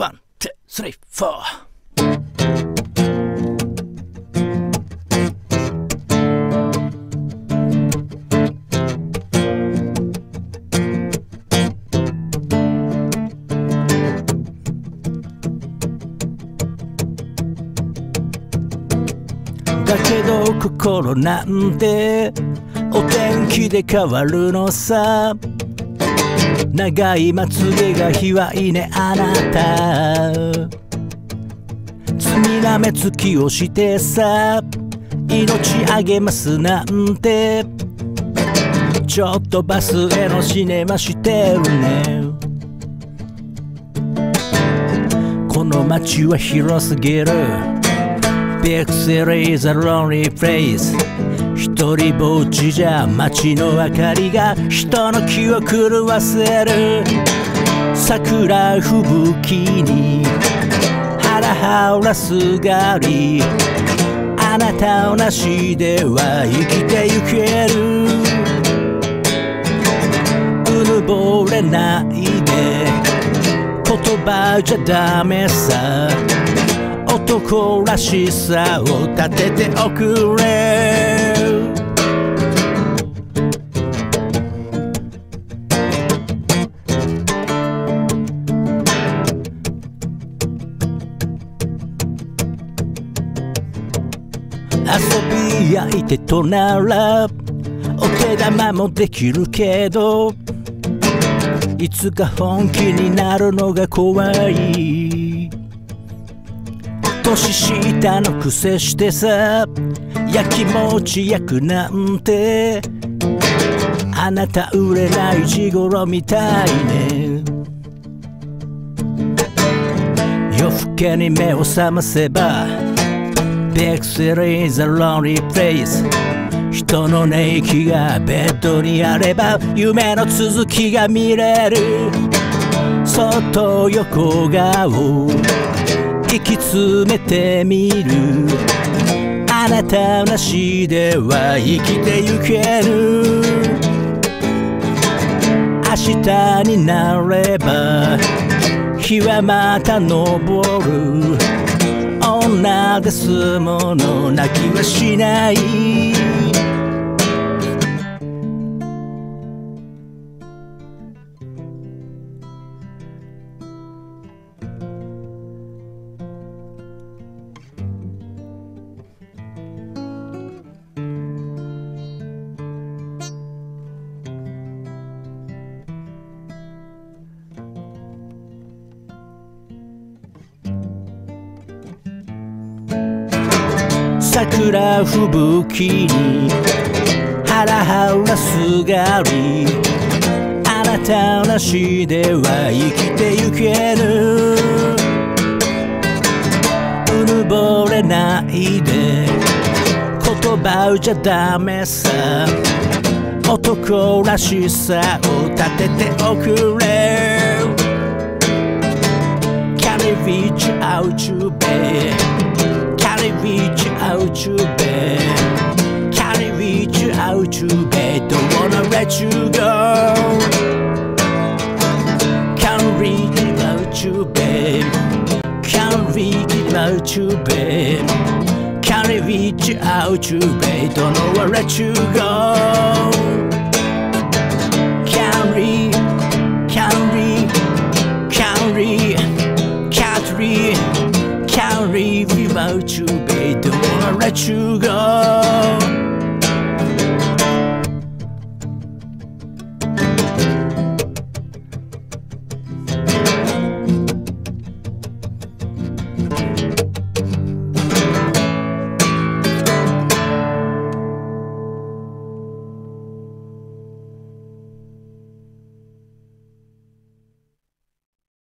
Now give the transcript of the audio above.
ワン、ツー、スリー、フォー。だけど心なんてお天気で変わるのさ長いまつげが卑猥ねあなた。罪なめつきをしてさ命あげますなんて。ちょっとバスへのシネマしてるね。この街は広すぎる。Big city is a lonely place. 一人ぼっちじゃ街の明かりが人の気を狂わせる。桜吹雪にハラハラすがり。あなたをなしでは生きてゆける。うぬぼれないで。言葉じゃダメさ。男らしさを立てておくれ。遊び相手とならお手玉もできるけどいつか本気になるのが怖い。年下のくせしてさ。やきもち焼くなんて。あなた売れない地頃みたいね。夜更けに目を覚ませば Big city is a lonely place 人の寝息がベッドにあれば夢の続きが見れる。そっと横顔。息詰めてみる。あなたなしでは生きてゆける。明日になれば日はまた昇る。女ですもの泣きはしない。桜吹雪にハラハラすがりあなたなしでは生きてゆける。うぬぼれないで言葉じゃダメさ。男らしさを立てておくれ。Can I reach out to bed? I reach out to bed? I reach out to bed? Don't wanna let you go. Can I reach out to bed? Can I reach out to bed? I reach out to bed? Don't wanna let you go. Let you go.